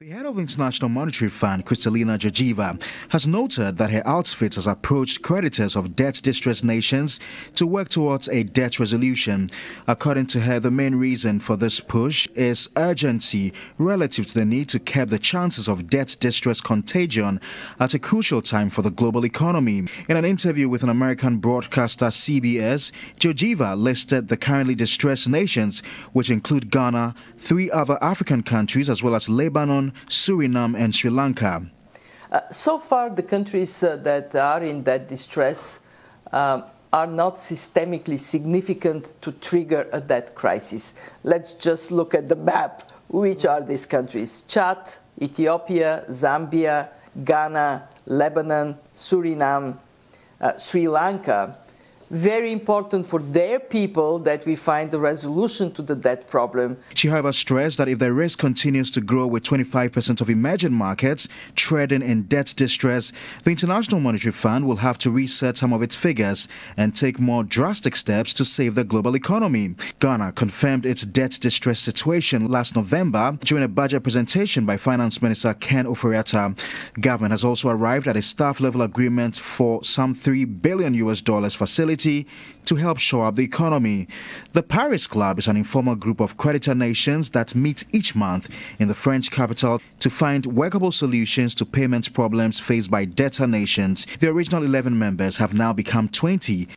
The head of the International Monetary Fund, Kristalina Georgieva, has noted that her outfit has approached creditors of debt-distressed nations to work towards a debt resolution. According to her, the main reason for this push is urgency relative to the need to curb the chances of debt-distress contagion at a crucial time for the global economy. In an interview with an American broadcaster, CBS, Georgieva listed the currently distressed nations, which include Ghana, three other African countries, as well as Lebanon, Suriname, and Sri Lanka. Uh, so far, the countries uh, that are in that distress uh, are not systemically significant to trigger a debt crisis. Let's just look at the map. Which are these countries? Chad, Ethiopia, Zambia, Ghana, Lebanon, Suriname, uh, Sri Lanka very important for their people that we find a resolution to the debt problem. She, however, stressed that if the risk continues to grow with 25% of emerging markets trading in debt distress, the International Monetary Fund will have to reset some of its figures and take more drastic steps to save the global economy. Ghana confirmed its debt distress situation last November during a budget presentation by Finance Minister Ken Ofori-Atta. Government has also arrived at a staff level agreement for some 3 billion US dollars facility to help shore up the economy. The Paris Club is an informal group of creditor nations that meet each month in the French capital to find workable solutions to payment problems faced by debtor nations. The original 11 members have now become 20